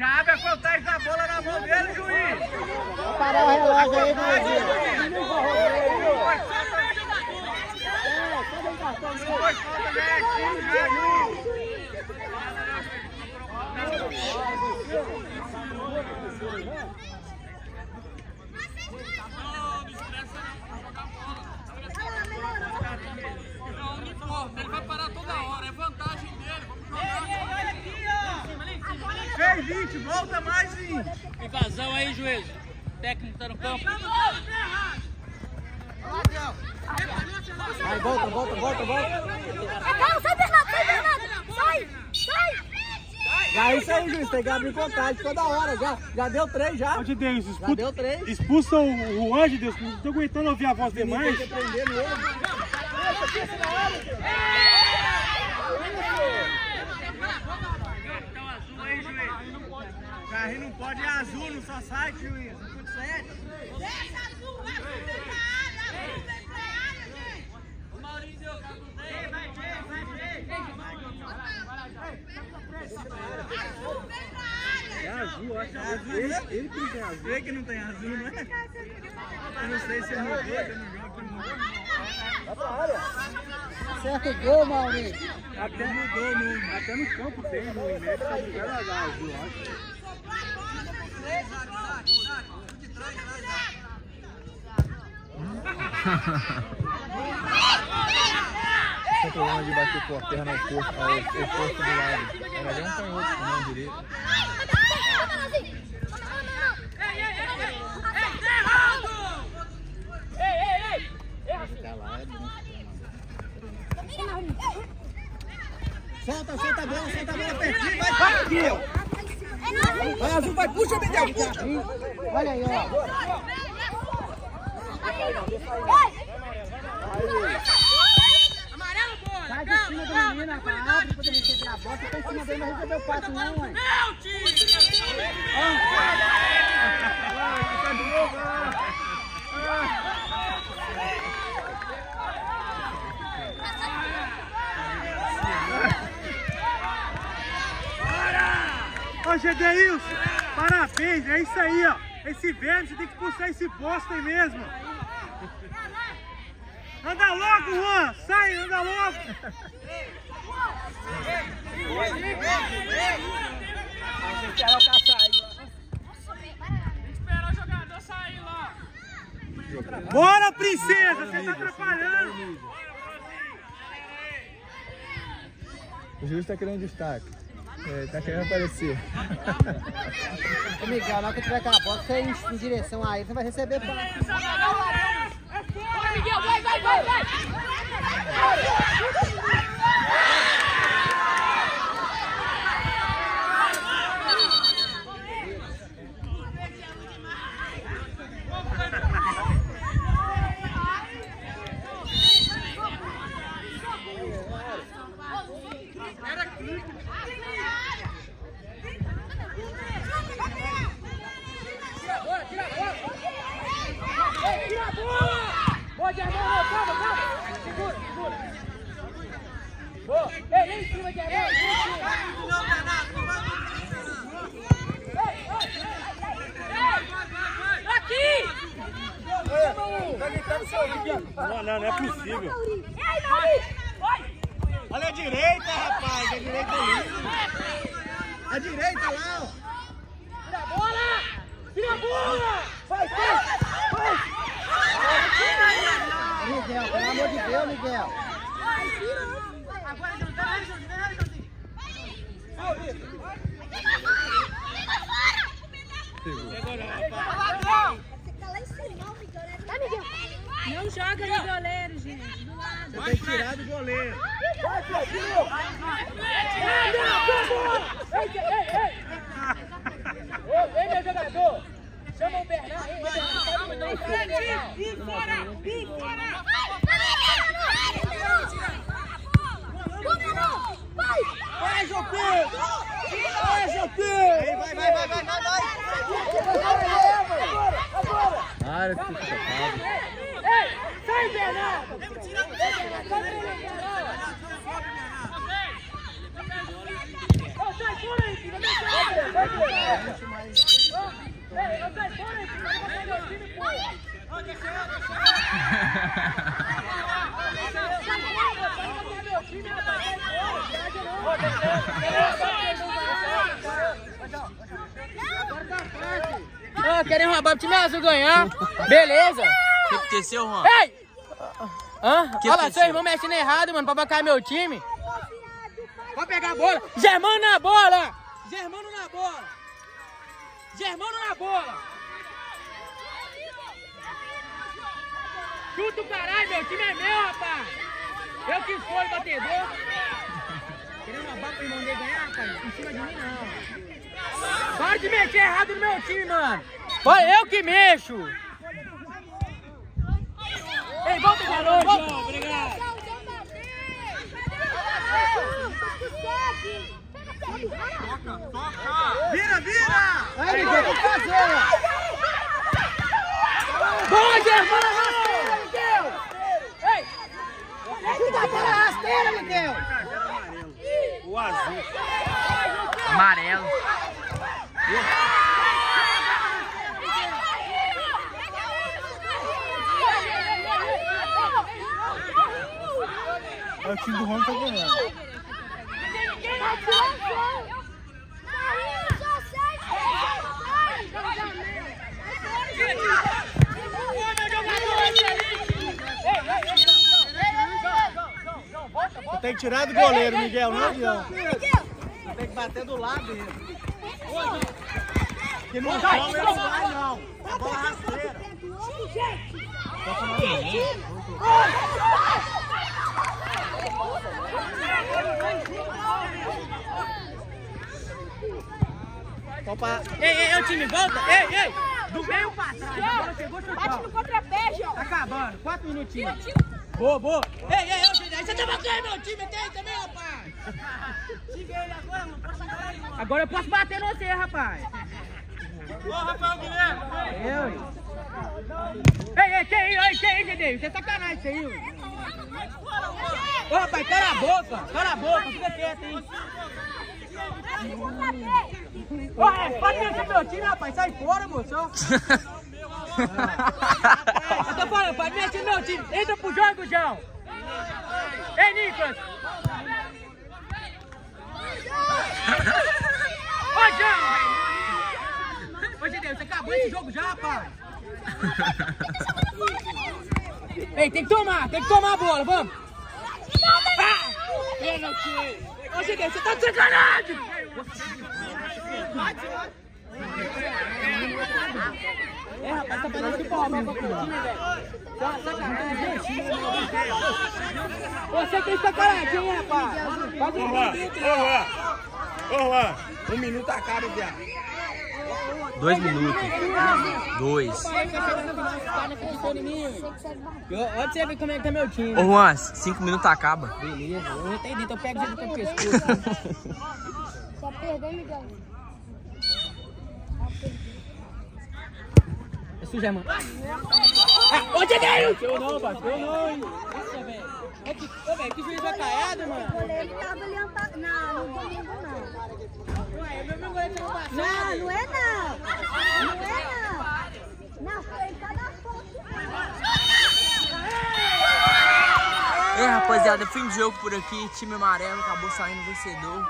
Já abre a contagem da bola na mão dele, juiz. Vou parar o relógio aí, Brasil. Foi falta, né? Tiro já, juiz. Não, não importa, ele vai parar toda hora, é vantagem dele. Vamos jogar. Fez 20, volta mais 20. Invasão aí, juiz. O técnico tá no campo. Vai, volta, volta, volta, volta. Calma, sai, Bernardo, sai, Bernardo! Sai! Sai! Já é isso aí, juiz. Tem que abrir contagem toda hora. Já, já deu três já. Ó de Deus, Já expulsa, deu três. expulsa o, o anjo de Deus, não tô aguentando ouvir a voz demais. Tem que prender. Cartão azul aí, juiz. Carrinho não pode, é azul no só site, juiz. Não tudo? Deixa azul, azul vem pra área, azul vem pra área, gente! Azul vem pra área! É azul, acho que É azul, ele, né? ele que tem que não tem azul, né? Eu não sei se é no dedo, eu não jogo, eu não jogo. Certo gol, Maurício. Até mudou no, até no campo tem, no Inédito, tá jogando a azul, acho. Sem problema de bater por perna ao corpo, ao, ao corpo do lado. Era bem um canhoto com a mão direita. Tá lá, é bom. Solta, solta a bola, solta a bola pertinho. Vai, vai, Miguel. Vai, Azul, vai. Puxa, Miguel. Olha aí, ó. Amarelo, bola! Sai de cima do menino, rapaz. Abre pra ele receber a bola. Você tá em cima dele, não recebeu o passe, não, mãe. Não, time! Ô, Gedeilson, parabéns, é isso aí, ó. Esse verme, você tem que expulsar esse bosta aí mesmo. Anda logo, Juan! Sai, anda logo! Bora, princesa! Você tá atrapalhando! O juiz tá querendo destaque. É, tá querendo aparecer. Ô, Miguel, na hora que tiver com a bola, você ir em direção a ele, você vai receber passe. Vai, Miguel, vai, vai, vai, vai! Segura, segura! Boa! Ei, nem em cima de! Aqui! Não, não, não é possível. Ei, Maurício! Olha a direita, rapaz. A direita ali. A direita lá, ó. Tira a bola! Tira a bola! Vai, vai. Miguel, pelo amor de Deus, Miguel. Agora, Para de ser chapado. Sai, Bernardo! Sai fora aí, filho! Sai fora aí, filho! Sai fora aí, filho! Ah, querem roubar o time azul ganhar. Beleza. O que aconteceu, Juan? Ei! Hã? Que Olha lá, seu irmão mexendo errado, mano, pra bancar meu time. Pode pegar a bola. Germano na bola! Germano na bola! Germano na bola! Chuta o caralho, meu time é meu, rapaz! Eu que escolho o batedor. Querendo roubar pro irmão dele ganhar, rapaz? Em cima de mim, não. Para de mexer errado no meu time, mano! Olha, eu que mexo! Ei, volta, garoto! Volta. Obrigado! Vira, vira! Aí, tem que fazer. Boa, Germano, rasteira, Miguel! Ei! Cuida daquela rasteira, Miguel. O azul. Amarelo. É o time do Rony tá ganhando. Tem que tirar do goleiro, Miguel, não adianta. Você tem que bater do lado dele. Que não ele não vai, não. É bola rasteira. Opa. Ei, ei, ei, time, volta! Ei, ei! Do meio pra trás. Bate no contrapé, João. Tá acabando, quatro minutinhos. Boa, boa. Ei, ei, ei, gente, aí você tá bacana, meu time tem também, rapaz. Siga ele agora, mano. Pode segurar ele, mano. Agora eu posso bater no você, rapaz. Ô, Rafael Guilherme, vem. Eu. Ei, ei, que ei, que isso, Gedei? Isso é sacanagem isso aí, ué. Ô, rapaz, cala a boca, cala a boca, fica quieto, hein. Ô, é, pode mexer meu time, rapaz, sai fora, moço. tô falando, pode mexer meu time. Entra pro jogo, João. Ei, Nicolas. Ô, João. Ô, Gedei, você acabou esse jogo já, rapaz. Ei, tem que tomar, tem que tomar a bola, vamos. Ah! Ô, Gedei, você tá de sacanagem. É, rapaz, tá parando que porra pra time, velho. Tá sacanagem. Você tem sacanagem, hein, rapaz? Faz um minuto, né? Ô, Juan. Um minuto a cara, viado. Dois minutos. Dois. Onde você vê como é que tá meu time? Ô, Juan, cinco minutos acaba. Beleza, eu entendi, então pega o jeito do pescoço. Só perdeu, Miguel. É suja, mano. Ah, ô, Diego! Eu não, bateu não? Nossa, velho. Ô, velho, que juiz vacaiado, O mano. goleiro tava olhando pra... Não, no domingo não. Ué, meu. Não, não é não. Não é não. Na tá na foto. É, rapaziada, fim de jogo por aqui. Time amarelo acabou saindo vencedor.